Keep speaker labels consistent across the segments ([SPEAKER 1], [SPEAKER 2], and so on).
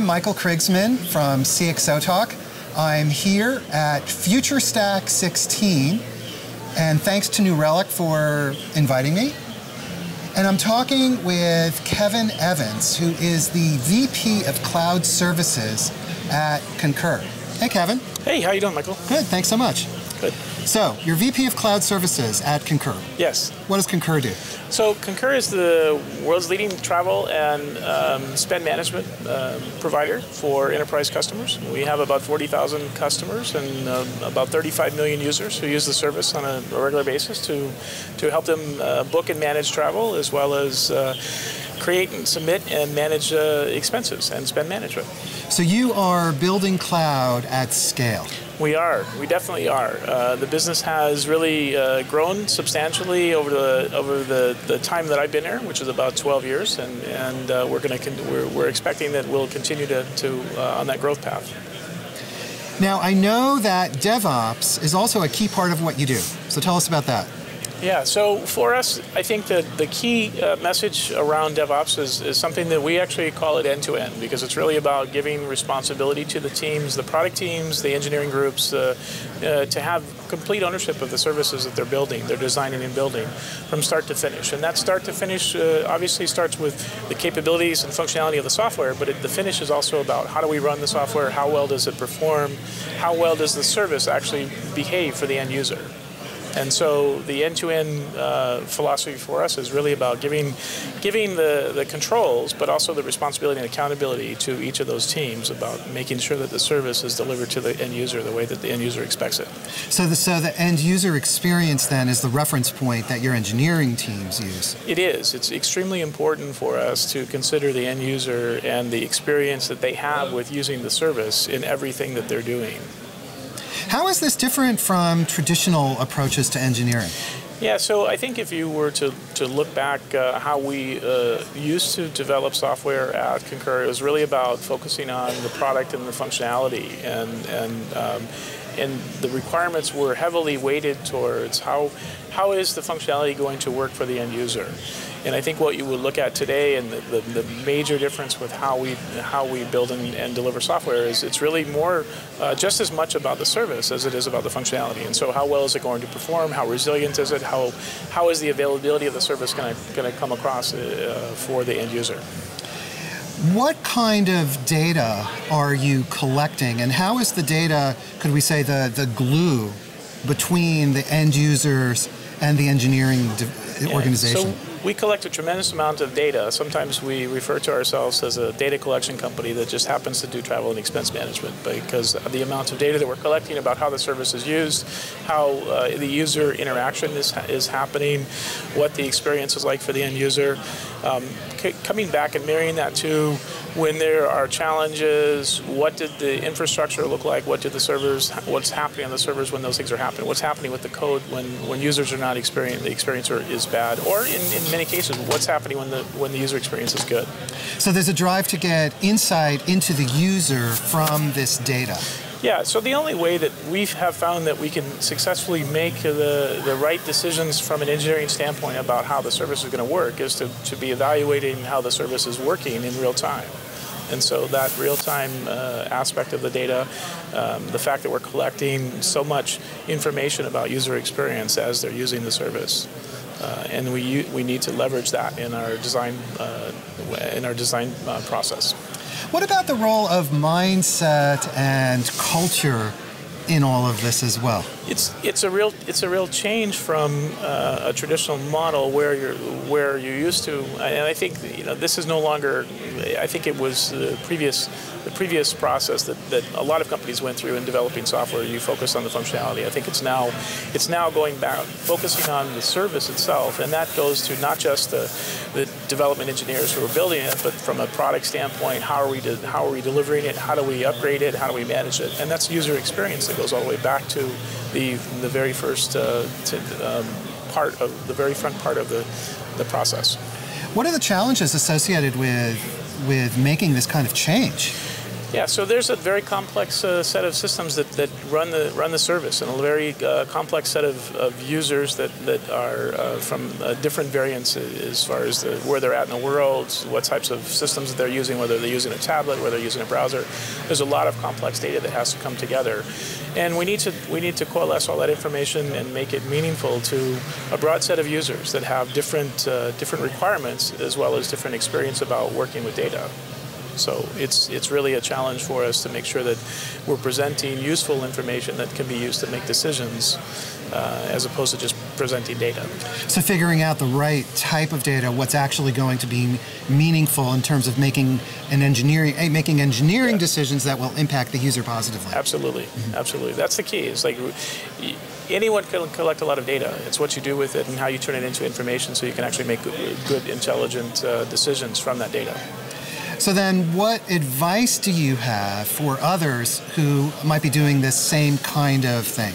[SPEAKER 1] I'm Michael Krigsman from CXO Talk. I'm here at FutureStack 16, and thanks to New Relic for inviting me. And I'm talking with Kevin Evans, who is the VP of Cloud Services at Concur. Hey, Kevin.
[SPEAKER 2] Hey, how you doing, Michael?
[SPEAKER 1] Good, thanks so much.
[SPEAKER 2] Good.
[SPEAKER 1] So, you're VP of Cloud Services at Concur.
[SPEAKER 2] Yes.
[SPEAKER 1] What does Concur do?
[SPEAKER 2] So Concur is the world's leading travel and um, spend management um, provider for enterprise customers. We have about 40,000 customers and um, about 35 million users who use the service on a regular basis to, to help them uh, book and manage travel as well as uh, create and submit and manage uh, expenses and spend management.
[SPEAKER 1] So you are building cloud at scale.
[SPEAKER 2] We are. We definitely are. Uh, the business has really uh, grown substantially over the over the, the time that I've been here, which is about 12 years, and and uh, we're going to we're, we're expecting that we'll continue to to uh, on that growth path.
[SPEAKER 1] Now I know that DevOps is also a key part of what you do. So tell us about that.
[SPEAKER 2] Yeah, so for us, I think that the key uh, message around DevOps is, is something that we actually call it end to end because it's really about giving responsibility to the teams, the product teams, the engineering groups, uh, uh, to have complete ownership of the services that they're building, they're designing and building from start to finish. And that start to finish uh, obviously starts with the capabilities and functionality of the software, but it, the finish is also about how do we run the software, how well does it perform, how well does the service actually behave for the end user. And so the end-to-end uh, philosophy for us is really about giving, giving the, the controls, but also the responsibility and accountability to each of those teams about making sure that the service is delivered to the end user the way that the end user expects it.
[SPEAKER 1] So the, so the end user experience then is the reference point that your engineering teams use?
[SPEAKER 2] It is. It's extremely important for us to consider the end user and the experience that they have with using the service in everything that they're doing.
[SPEAKER 1] How is this different from traditional approaches to engineering?
[SPEAKER 2] Yeah, so I think if you were to, to look back uh, how we uh, used to develop software at Concur, it was really about focusing on the product and the functionality and, and um, and the requirements were heavily weighted towards how how is the functionality going to work for the end user. And I think what you would look at today and the, the, the major difference with how we how we build and, and deliver software is it's really more uh, just as much about the service as it is about the functionality. And so how well is it going to perform? How resilient is it? How how is the availability of the service going to come across uh, for the end user?
[SPEAKER 1] What kind of data are you collecting, and how is the data, could we say, the, the glue between the end users and the engineering organization?
[SPEAKER 2] So we collect a tremendous amount of data. Sometimes we refer to ourselves as a data collection company that just happens to do travel and expense management because the amount of data that we're collecting about how the service is used, how uh, the user interaction is, is happening, what the experience is like for the end user. Um, coming back and marrying that to when there are challenges, what did the infrastructure look like? What did the servers, what's happening on the servers when those things are happening? What's happening with the code when, when users are not experiencing, the experience is bad? Or in, in many cases, what's happening when the, when the user experience is good?
[SPEAKER 1] So there's a drive to get insight into the user from this data.
[SPEAKER 2] Yeah, so the only way that we have found that we can successfully make the, the right decisions from an engineering standpoint about how the service is going to work is to, to be evaluating how the service is working in real time. And so that real-time uh, aspect of the data, um, the fact that we're collecting so much information about user experience as they're using the service, uh, and we we need to leverage that in our design uh, in our design uh, process.
[SPEAKER 1] What about the role of mindset and culture in all of this as well?
[SPEAKER 2] It's it's a real it's a real change from uh, a traditional model where you're where you used to, and I think you know this is no longer. I think it was the previous the previous process that, that a lot of companies went through in developing software. You focus on the functionality. I think it's now it's now going back focusing on the service itself, and that goes to not just the the development engineers who are building it, but from a product standpoint, how are we de- how are we delivering it? How do we upgrade it? How do we manage it? And that's user experience that goes all the way back to the the very first uh, to, um, part of the very front part of the the process.
[SPEAKER 1] What are the challenges associated with with making this kind of change?
[SPEAKER 2] Yeah, so there's a very complex uh, set of systems that, that run the run the service, and a very uh, complex set of, of users that that are uh, from uh, different variants as far as the, where they're at in the world, what types of systems that they're using, whether they're using a tablet, whether they're using a browser. There's a lot of complex data that has to come together, and we need to we need to coalesce all that information and make it meaningful to a broad set of users that have different uh, different requirements as well as different experience about working with data. So it's, it's really a challenge for us to make sure that we're presenting useful information that can be used to make decisions uh, as opposed to just presenting data.
[SPEAKER 1] So figuring out the right type of data, what's actually going to be meaningful in terms of making an engineering eh, making engineering yeah. decisions that will impact the user positively.
[SPEAKER 2] Absolutely, mm-hmm. absolutely. That's the key. It's like anyone can collect a lot of data. It's what you do with it and how you turn it into information so you can actually make good, good intelligent uh, decisions from that data.
[SPEAKER 1] So then, what advice do you have for others who might be doing this same kind of thing?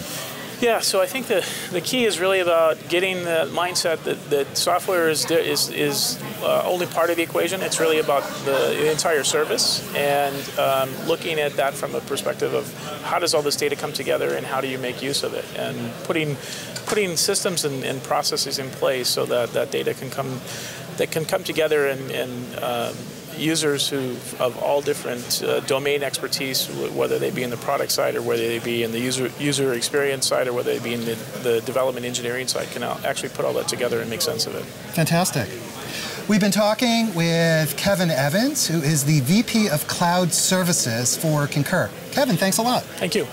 [SPEAKER 2] Yeah, so I think the, the key is really about getting the mindset that, that software is, is, is uh, only part of the equation. It's really about the entire service and um, looking at that from a perspective of how does all this data come together and how do you make use of it and putting, putting systems and, and processes in place so that that data can come, that can come together and, and um, users who of all different uh, domain expertise, whether they be in the product side or whether they be in the user user experience side or whether they be in the, the development engineering side, can actually put all that together and make sense of it.
[SPEAKER 1] Fantastic. We've been talking with Kevin Evans, who is the VP of Cloud Services for Concur. Kevin, thanks a lot.
[SPEAKER 2] Thank you.